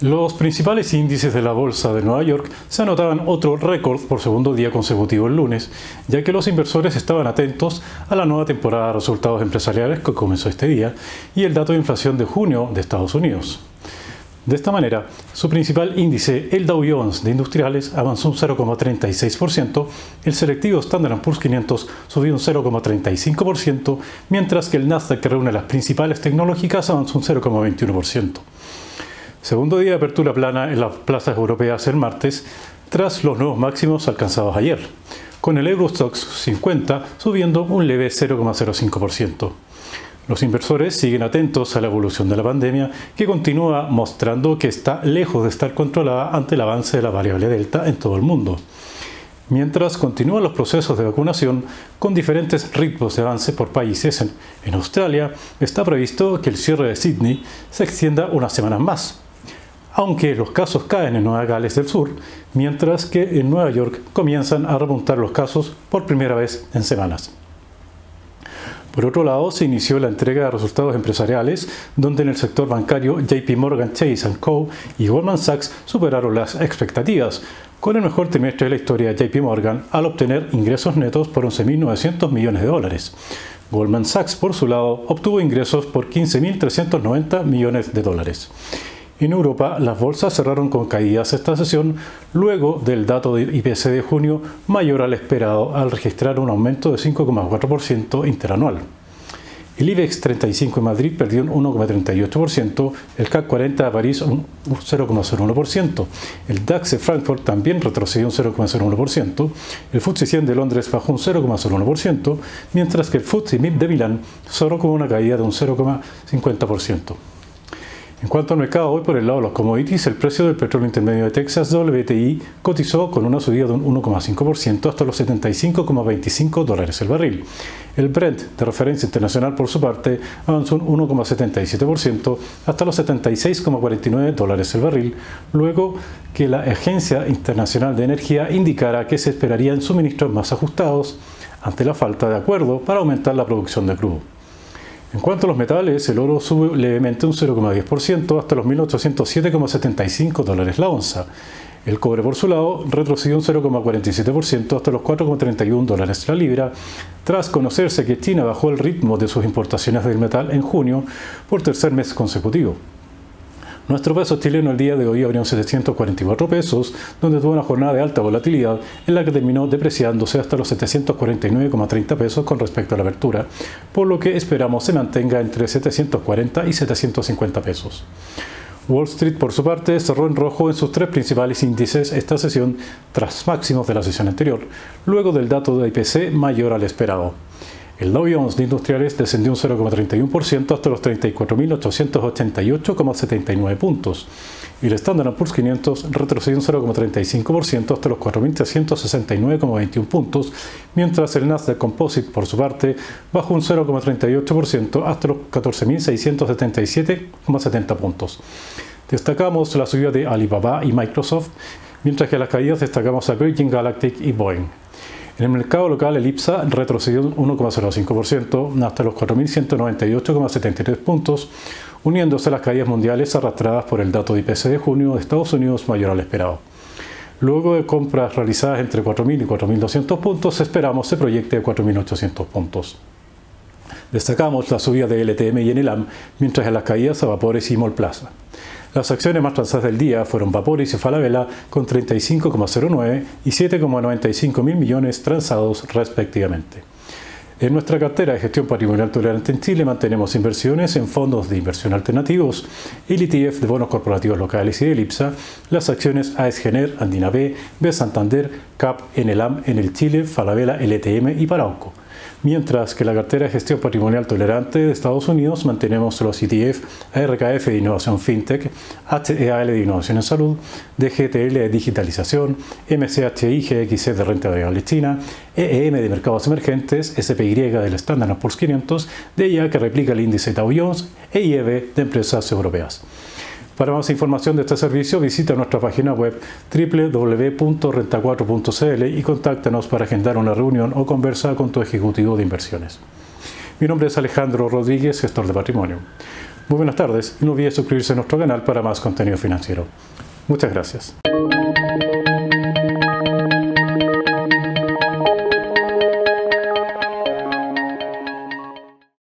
Los principales índices de la Bolsa de Nueva York se anotaban otro récord por segundo día consecutivo el lunes, ya que los inversores estaban atentos a la nueva temporada de resultados empresariales que comenzó este día y el dato de inflación de junio de Estados Unidos. De esta manera, su principal índice, el Dow Jones de Industriales, avanzó un 0,36%, el selectivo Standard Poor's 500 subió un 0,35%, mientras que el Nasdaq, que reúne las principales tecnológicas, avanzó un 0,21%. Segundo día de apertura plana en las plazas europeas el martes, tras los nuevos máximos alcanzados ayer, con el Eurostox 50 subiendo un leve 0,05%. Los inversores siguen atentos a la evolución de la pandemia, que continúa mostrando que está lejos de estar controlada ante el avance de la variable Delta en todo el mundo. Mientras continúan los procesos de vacunación con diferentes ritmos de avance por países, en, Australia está previsto que el cierre de Sydney se extienda unas semanas más, aunque los casos caen en Nueva Gales del Sur, mientras que en Nueva York comienzan a remontar los casos por primera vez en semanas. Por otro lado, se inició la entrega de resultados empresariales, donde en el sector bancario JP Morgan Chase Co. y Goldman Sachs superaron las expectativas, con el mejor trimestre de la historia de JP Morgan al obtener ingresos netos por 11.900 millones de dólares. Goldman Sachs, por su lado, obtuvo ingresos por 15.390 millones de dólares. En Europa, las bolsas cerraron con caídas esta sesión luego del dato de IPC de junio mayor al esperado al registrar un aumento de 5,4% interanual. El IBEX 35 en Madrid perdió un 1,38%, el CAC 40 de París un 0,01%, el DAX de Frankfurt también retrocedió un 0,01%, el FTSE 100 de Londres bajó un 0,01%, mientras que el FTSE MIB de Milán cerró con una caída de un 0,50%. En cuanto al mercado hoy por el lado de los commodities, el precio del petróleo intermedio de Texas WTI cotizó con una subida de un 1,5% hasta los 75,25 dólares el barril. El Brent de referencia internacional por su parte avanzó un 1,77% hasta los 76,49 dólares el barril, luego que la Agencia Internacional de Energía indicara que se esperarían suministros más ajustados ante la falta de acuerdo para aumentar la producción de crudo. En cuanto a los metales, el oro sube levemente un 0,10% hasta los 1.807,75 dólares la onza. El cobre, por su lado, retrocedió un 0,47% hasta los 4,31 dólares la libra, tras conocerse que China bajó el ritmo de sus importaciones del metal en junio por tercer mes consecutivo. Nuestro peso chileno el día de hoy abrió en 744 pesos, donde tuvo una jornada de alta volatilidad en la que terminó depreciándose hasta los 749,30 pesos con respecto a la apertura, por lo que esperamos se mantenga entre 740 y 750 pesos. Wall Street, por su parte, cerró en rojo en sus tres principales índices esta sesión tras máximos de la sesión anterior, luego del dato de IPC mayor al esperado. El Dow Jones de Industriales descendió un 0,31% hasta los 34.888,79 puntos y el Standard Poor's 500 retrocedió un 0,35% hasta los 4.369,21 puntos, mientras el Nasdaq Composite, por su parte, bajó un 0,38% hasta los 14.677,70 puntos. Destacamos la subida de Alibaba y Microsoft, mientras que las caídas destacamos a Virgin Galactic y Boeing. En el mercado local, el IPSA retrocedió un 1,05% hasta los 4.198,73 puntos, uniéndose a las caídas mundiales arrastradas por el dato de IPC de junio de Estados Unidos mayor al esperado. Luego de compras realizadas entre 4.000 y 4.200 puntos, esperamos se proyecte a 4.800 puntos. Destacamos la subida de LTM y Enelam, mientras en las caídas a Vapores y Molplaza. Las acciones más transadas del día fueron Vaporis y Falabella con 35,09 y 7,95 mil millones transados respectivamente. En nuestra cartera de gestión patrimonial tolerante en Chile mantenemos inversiones en fondos de inversión alternativos, el ETF de bonos corporativos locales y de Elipsa, las acciones AESGener, Andina B, B Santander, CAP, Enelam, el Chile, Falabella, LTM y Parauco mientras que la cartera de gestión patrimonial tolerante de Estados Unidos mantenemos los ETF ARKF de Innovación FinTech, HEAL de Innovación en Salud, DGTL de Digitalización, MCHI GXC de Renta Variable China, EEM de Mercados Emergentes, SPY del Standard Poor's 500, DIA que replica el índice Dow Jones, EIB de Empresas Europeas. Para más información de este servicio visita nuestra página web www.renta4.cl y contáctanos para agendar una reunión o conversa con tu ejecutivo de inversiones. Mi nombre es Alejandro Rodríguez, gestor de patrimonio. Muy buenas tardes y no olvide suscribirse a nuestro canal para más contenido financiero. Muchas gracias.